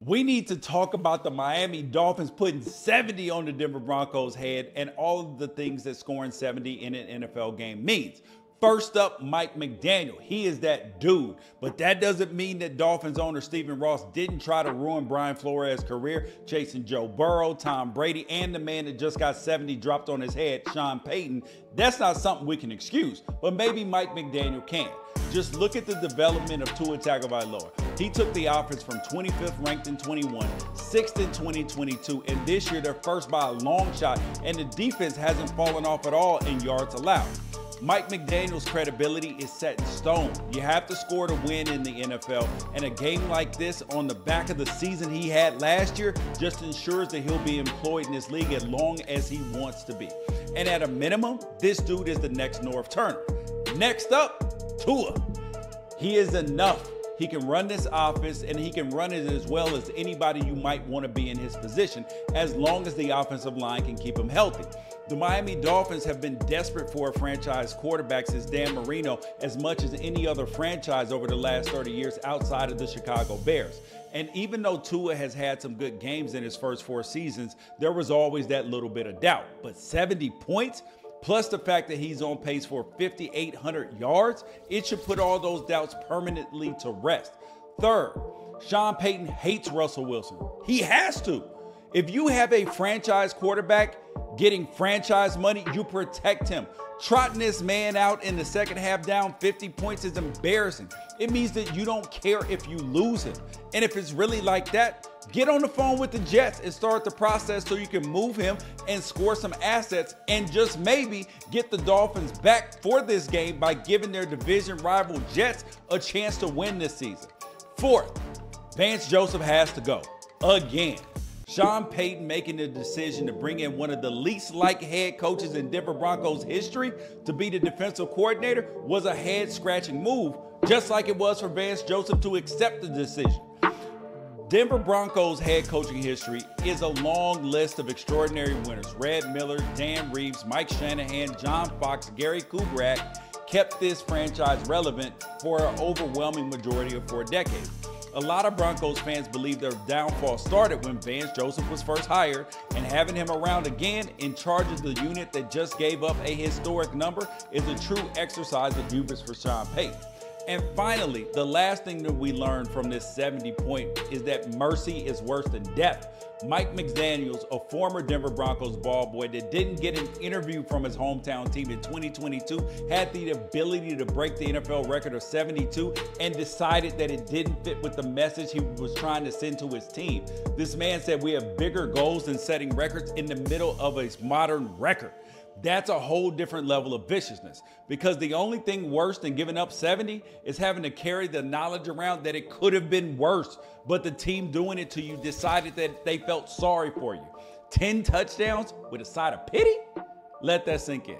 We need to talk about the Miami Dolphins putting 70 on the Denver Broncos' head and all of the things that scoring 70 in an NFL game means. First up, Mike McDaniel. He is that dude. But that doesn't mean that Dolphins owner Stephen Ross didn't try to ruin Brian Flores' career, chasing Joe Burrow, Tom Brady, and the man that just got 70 dropped on his head, Sean Payton. That's not something we can excuse, but maybe Mike McDaniel can. Just look at the development of Tua Tagovailoa. He took the offense from 25th ranked in 21, 6th in 2022, and this year they're first by a long shot, and the defense hasn't fallen off at all in yards allowed. Mike McDaniel's credibility is set in stone. You have to score to win in the NFL, and a game like this on the back of the season he had last year just ensures that he'll be employed in this league as long as he wants to be. And at a minimum, this dude is the next Norv Turner. Next up, Tua. He is enough. He can run this offense and he can run it as well as anybody you might want to be in his position as long as the offensive line can keep him healthy. The Miami Dolphins have been desperate for a franchise quarterback since Dan Marino as much as any other franchise over the last 30 years outside of the Chicago Bears. And even though Tua has had some good games in his first four seasons, there was always that little bit of doubt. But 70 points? plus the fact that he's on pace for 5,800 yards, it should put all those doubts permanently to rest. Third, Sean Payton hates Russell Wilson. He has to. If you have a franchise quarterback getting franchise money, you protect him. Trotting this man out in the second half down 50 points is embarrassing. It means that you don't care if you lose him. And if it's really like that, get on the phone with the Jets and start the process so you can move him and score some assets and just maybe get the Dolphins back for this game by giving their division rival Jets a chance to win this season. Fourth, Vance Joseph has to go again. Sean Payton making the decision to bring in one of the least liked head coaches in Denver Broncos history to be the defensive coordinator was a head scratching move, just like it was for Vance Joseph to accept the decision. Denver Broncos head coaching history is a long list of extraordinary winners. Red Miller, Dan Reeves, Mike Shanahan, John Fox, Gary Kubiak kept this franchise relevant for an overwhelming majority of four decades. A lot of Broncos fans believe their downfall started when Vance Joseph was first hired, and having him around again in charge of the unit that just gave up a historic number is a true exercise of hubris for Sean Payton. And finally, the last thing that we learned from this 70 point is that mercy is worse than death. Mike McDaniels, a former Denver Broncos ball boy that didn't get an interview from his hometown team in 2022, had the ability to break the NFL record of 72 and decided that it didn't fit with the message he was trying to send to his team. This man said, We have bigger goals than setting records in the middle of a modern record. That's a whole different level of viciousness because the only thing worse than giving up 70 is having to carry the knowledge around that it could have been worse, but the team doing it to you decided that they felt sorry for you. 10 touchdowns with a side of pity? Let that sink in.